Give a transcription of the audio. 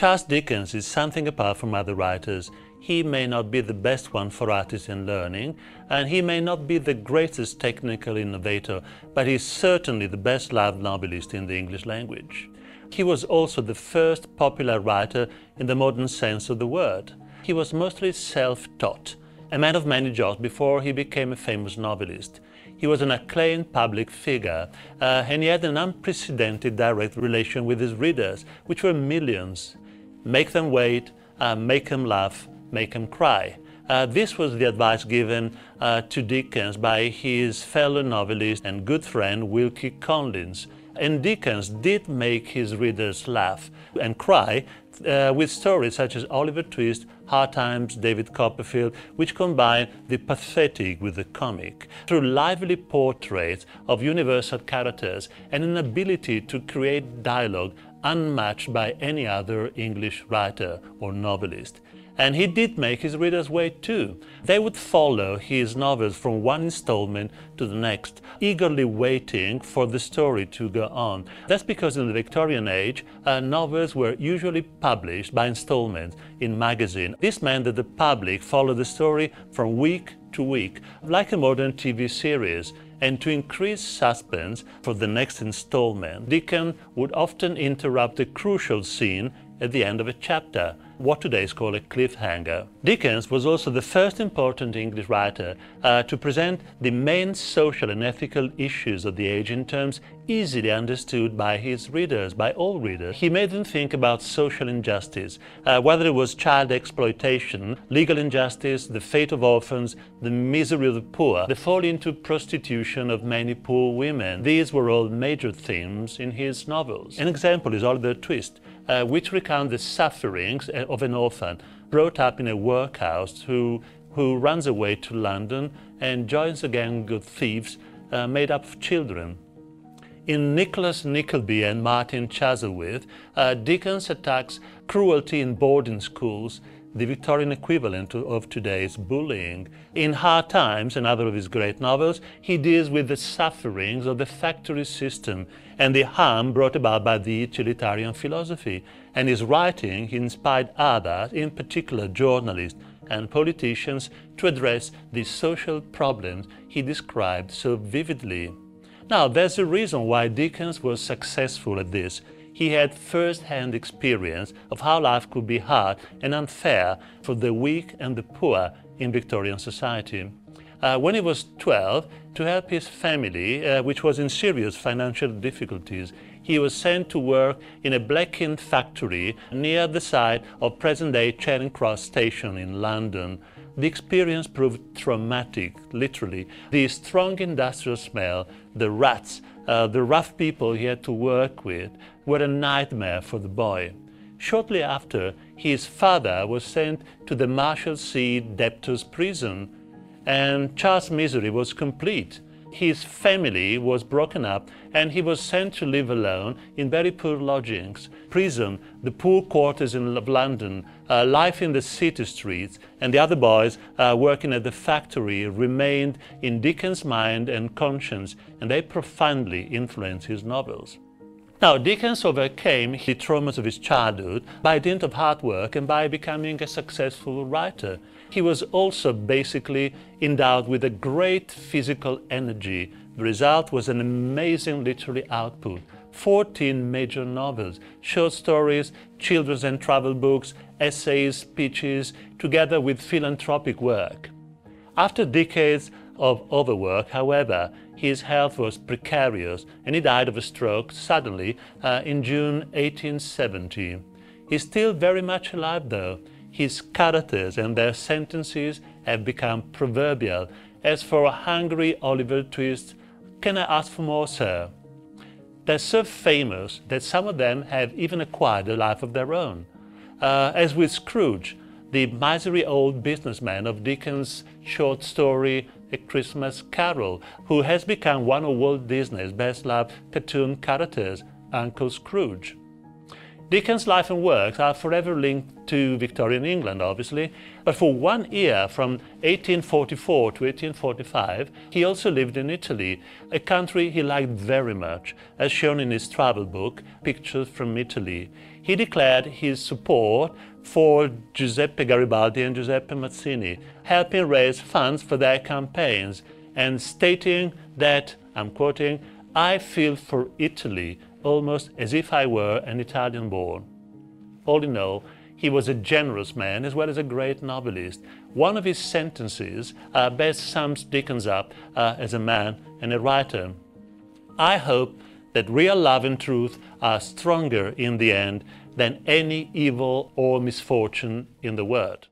Charles Dickens is something apart from other writers. He may not be the best one for artisan learning, and he may not be the greatest technical innovator, but he's certainly the best loved novelist in the English language. He was also the first popular writer in the modern sense of the word. He was mostly self-taught, a man of many jobs before he became a famous novelist. He was an acclaimed public figure, uh, and he had an unprecedented direct relation with his readers, which were millions. Make them wait, uh, make them laugh, make them cry. Uh, this was the advice given uh, to Dickens by his fellow novelist and good friend Wilkie Collins. And Dickens did make his readers laugh and cry uh, with stories such as Oliver Twist, Hard Times, David Copperfield, which combine the pathetic with the comic through lively portraits of universal characters and an ability to create dialogue unmatched by any other English writer or novelist. And he did make his readers wait too. They would follow his novels from one installment to the next, eagerly waiting for the story to go on. That's because in the Victorian age, uh, novels were usually published by installments in magazines. This meant that the public followed the story from week to week, like a modern TV series. And to increase suspense for the next installment, Dickens would often interrupt a crucial scene at the end of a chapter, what today is called a cliffhanger. Dickens was also the first important English writer uh, to present the main social and ethical issues of the age in terms easily understood by his readers, by all readers. He made them think about social injustice, uh, whether it was child exploitation, legal injustice, the fate of orphans, the misery of the poor, the fall into prostitution of many poor women. These were all major themes in his novels. An example is Oliver Twist, uh, which recount the sufferings uh, of an orphan brought up in a workhouse who, who runs away to London and joins a gang of thieves uh, made up of children. In Nicholas Nickleby and Martin Chuzzlewit, uh, Dickens attacks cruelty in boarding schools the Victorian equivalent of today's bullying. In Hard Times, another of his great novels, he deals with the sufferings of the factory system and the harm brought about by the utilitarian philosophy. And his writing inspired others, in particular journalists and politicians, to address the social problems he described so vividly. Now, there's a reason why Dickens was successful at this. He had first-hand experience of how life could be hard and unfair for the weak and the poor in Victorian society. Uh, when he was 12, to help his family, uh, which was in serious financial difficulties, he was sent to work in a blacking factory near the site of present-day Charing Cross Station in London. The experience proved traumatic, literally. The strong industrial smell, the rats, uh, the rough people he had to work with were a nightmare for the boy. Shortly after, his father was sent to the Marshalsea debtors' prison, and Charles' misery was complete. His family was broken up and he was sent to live alone in very poor lodgings, prison, the poor quarters in London, uh, life in the city streets, and the other boys uh, working at the factory remained in Dickens' mind and conscience, and they profoundly influenced his novels. Now, Dickens overcame the traumas of his childhood by dint of hard work and by becoming a successful writer. He was also basically endowed with a great physical energy. The result was an amazing literary output. 14 major novels, short stories, children's and travel books, essays, speeches, together with philanthropic work. After decades of overwork, however, his health was precarious and he died of a stroke suddenly uh, in June 1870. He's still very much alive though. His characters and their sentences have become proverbial. As for a hungry Oliver Twist, can I ask for more, sir? They're so famous that some of them have even acquired a life of their own. Uh, as with Scrooge, the miserly old businessman of Dickens' short story A Christmas Carol, who has become one of Walt Disney's best-loved cartoon characters, Uncle Scrooge. Dickens' life and works are forever linked to Victorian England, obviously, but for one year, from 1844 to 1845, he also lived in Italy, a country he liked very much, as shown in his travel book, Pictures from Italy. he declared his support for Giuseppe Garibaldi and Giuseppe Mazzini, helping raise funds for their campaigns and stating that, I'm quoting, I feel for Italy almost as if I were an Italian born. All in all, he was a generous man as well as a great novelist. One of his sentences uh, best sums Dickens up uh, as a man and a writer. I hope that real love and truth are stronger in the end than any evil or misfortune in the world.